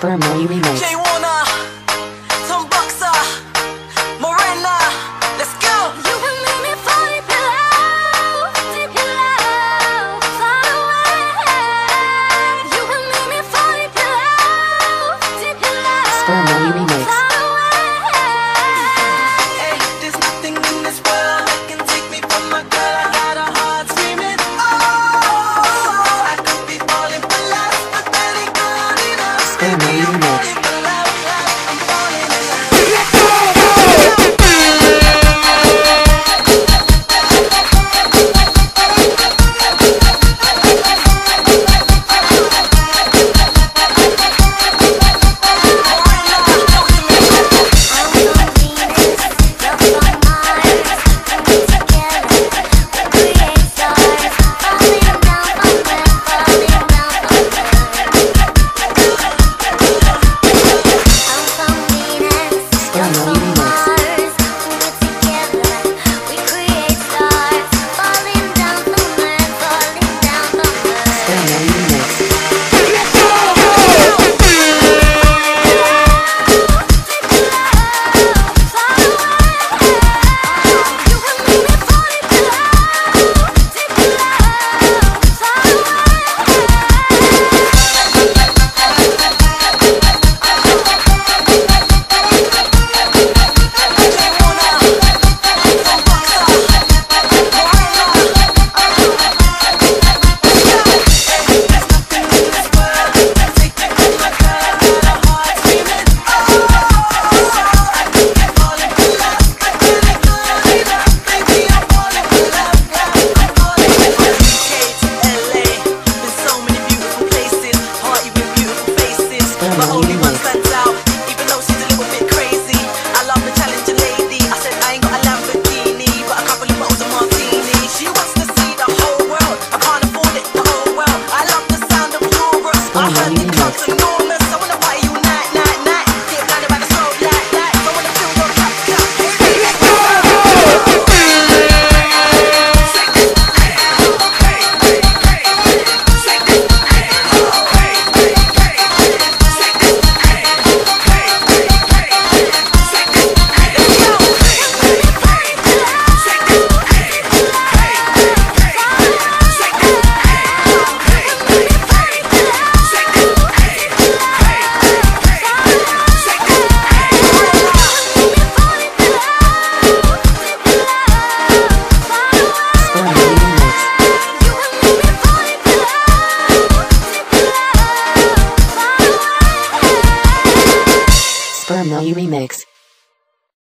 Spermoly Remix. Jay Warner, Remix.